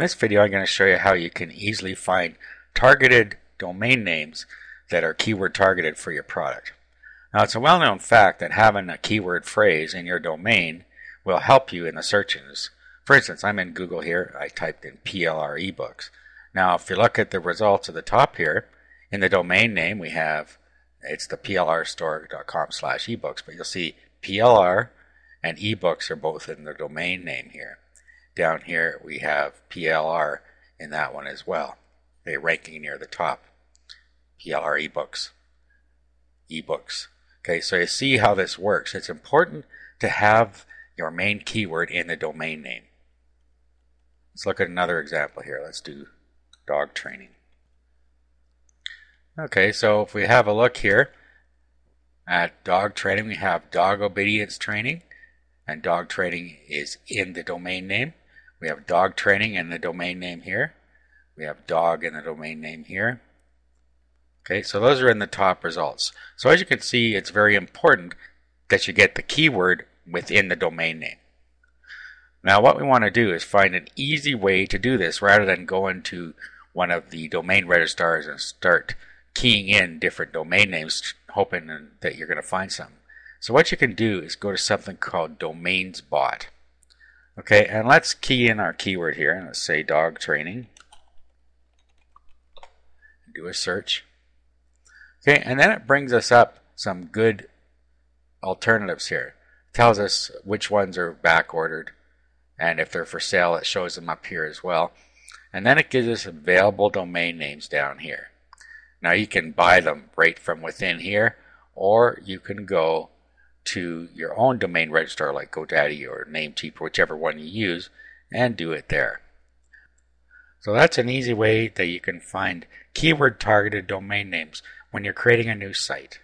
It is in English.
In this video I'm going to show you how you can easily find targeted domain names that are keyword targeted for your product. Now it's a well-known fact that having a keyword phrase in your domain will help you in the searches. For instance, I'm in Google here, I typed in PLR ebooks. Now if you look at the results at the top here, in the domain name we have, it's the plrstore.com slash ebooks, but you'll see PLR and ebooks are both in the domain name here. Down here we have PLR in that one as well. They're ranking near the top. PLR ebooks. Ebooks. Okay, so you see how this works. It's important to have your main keyword in the domain name. Let's look at another example here. Let's do dog training. Okay, so if we have a look here at dog training, we have dog obedience training, and dog training is in the domain name. We have dog training in the domain name here. We have dog in the domain name here. Okay, so those are in the top results. So as you can see, it's very important that you get the keyword within the domain name. Now what we want to do is find an easy way to do this rather than go into one of the domain registrars and start keying in different domain names hoping that you're going to find some. So what you can do is go to something called DomainsBot. Okay, and let's key in our keyword here. And let's say dog training. Do a search. Okay, and then it brings us up some good alternatives here. It tells us which ones are back ordered, and if they're for sale, it shows them up here as well. And then it gives us available domain names down here. Now you can buy them right from within here, or you can go to your own domain registrar like GoDaddy or Namecheap, whichever one you use, and do it there. So that's an easy way that you can find keyword targeted domain names when you're creating a new site.